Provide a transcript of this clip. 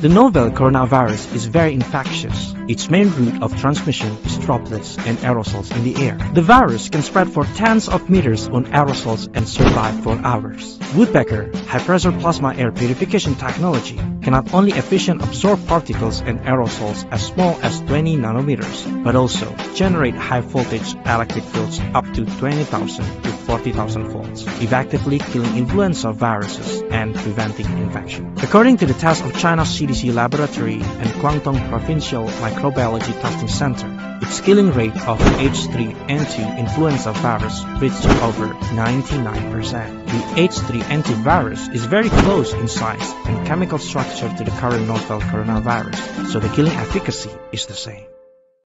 The novel coronavirus is very infectious. Its main route of transmission is droplets and aerosols in the air. The virus can spread for tens of meters on aerosols and survive for hours. Woodpecker high-pressure plasma air purification technology can not only efficient absorb particles and aerosols as small as 20 nanometers, but also generate high-voltage electric fields up to 20,000 to 40,000 volts, effectively killing influenza viruses and preventing infection. According to the test of China's CDC laboratory and Guangdong Provincial Microbiology Testing Center, its killing rate of H3N2 influenza virus reached over 99%. The H3N2 virus is very close in size and chemical structure to the current novel coronavirus, so the killing efficacy is the same.